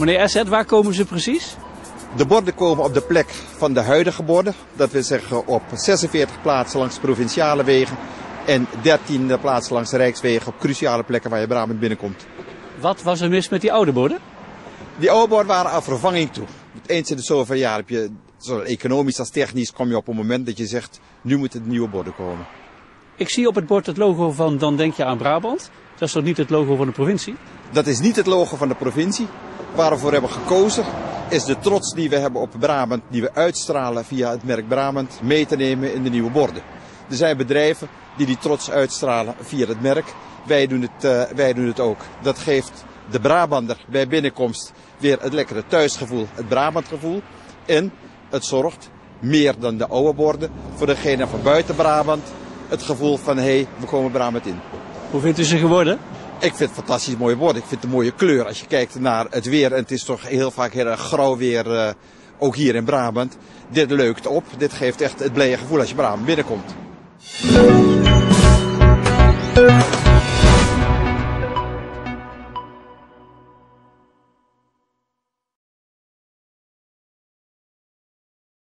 Meneer Asset, waar komen ze precies? De borden komen op de plek van de huidige borden. Dat wil zeggen op 46 plaatsen langs provinciale wegen en 13 plaatsen langs de rijkswegen op cruciale plekken waar je Brabant binnenkomt. Wat was er mis met die oude borden? Die oude borden waren aan vervanging toe. Eens in de zoveel jaar heb je, zowel economisch als technisch, kom je op een moment dat je zegt, nu moeten de nieuwe borden komen. Ik zie op het bord het logo van Dan Denk Je aan Brabant. Dat is toch niet het logo van de provincie? Dat is niet het logo van de provincie. Waar we voor hebben gekozen is de trots die we hebben op Brabant, die we uitstralen via het merk Brabant, mee te nemen in de nieuwe borden. Er zijn bedrijven die die trots uitstralen via het merk. Wij doen het, uh, wij doen het ook. Dat geeft de Brabander bij binnenkomst weer het lekkere thuisgevoel, het Brabantgevoel. En het zorgt, meer dan de oude borden, voor degene van buiten Brabant het gevoel van hé, hey, we komen Brabant in. Hoe vindt u ze geworden? Ik vind het fantastisch mooie borden. Ik vind het een mooie kleur als je kijkt naar het weer. En het is toch heel vaak heel erg grauw weer, uh, ook hier in Brabant. Dit leukt op. Dit geeft echt het blije gevoel als je Brabant binnenkomt.